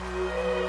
Bye.